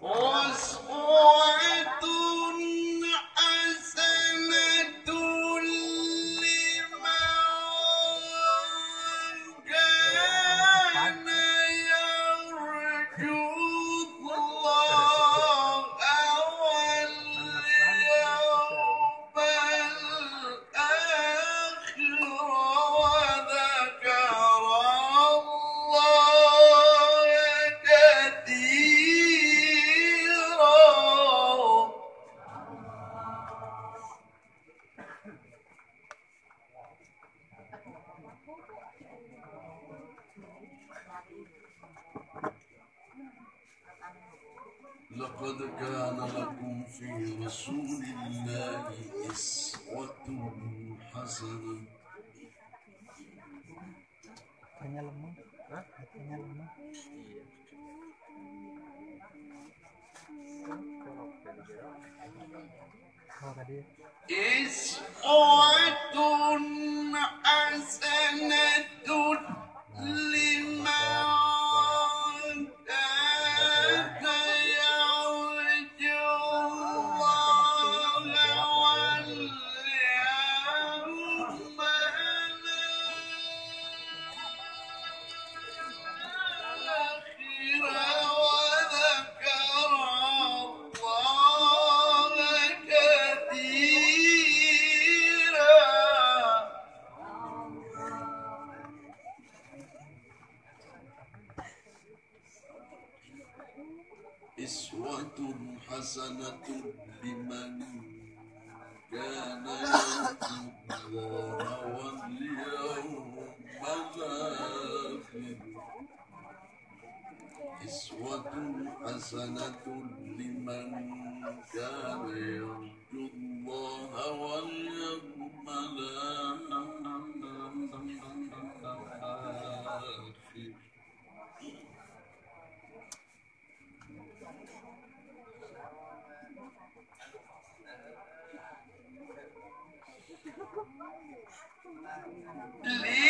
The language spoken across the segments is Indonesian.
Os oito. لقد كان لكم في رسول الله إسوة حسنة إسوة حسنة. أسوة حسنة لمن كان يرجو الله واليوم الآخر. أسوة حسنة لمن كان يرجو الله واليوم الآخر. Amém.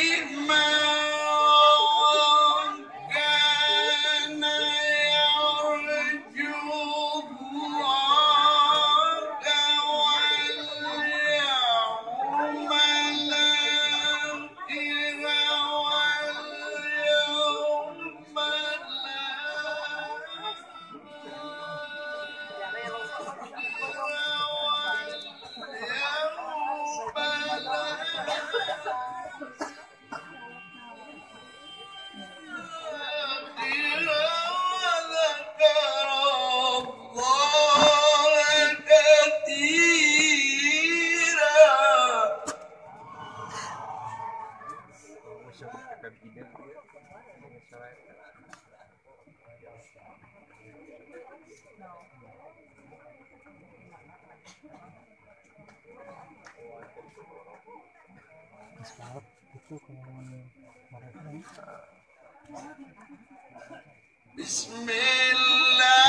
seperti itu kemauan mereka. Bismillah.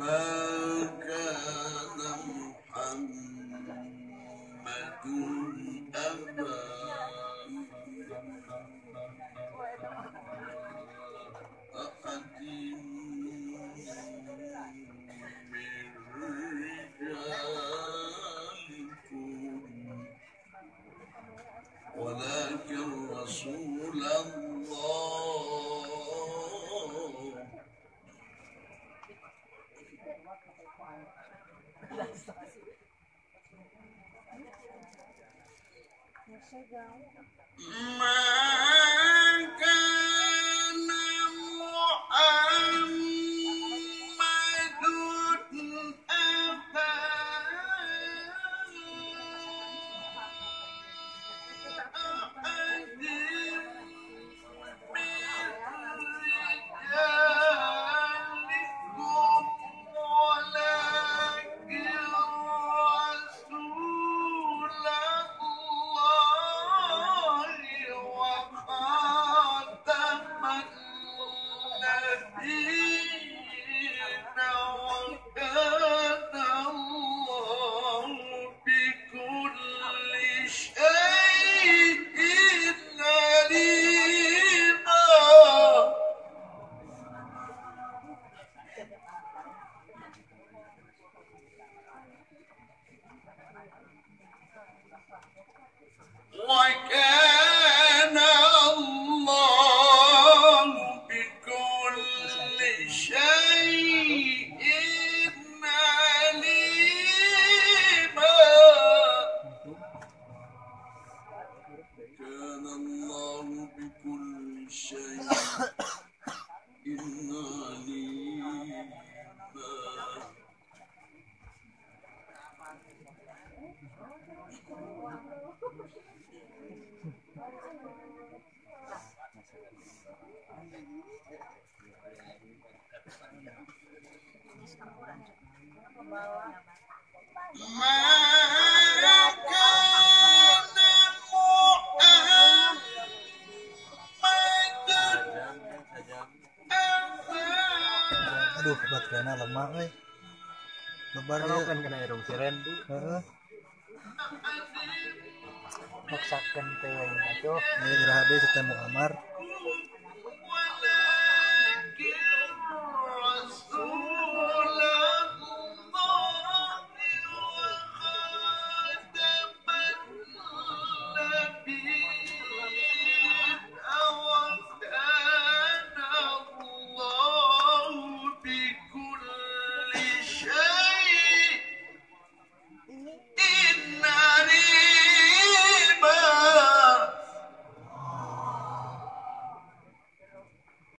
Allah. Chegão. Mãe. Why can't aduh baterainya lemah euy lebar kalau ya. kan kena irung si Randy. Heeh maksakan teh atuh ini gerah deui setemu kamar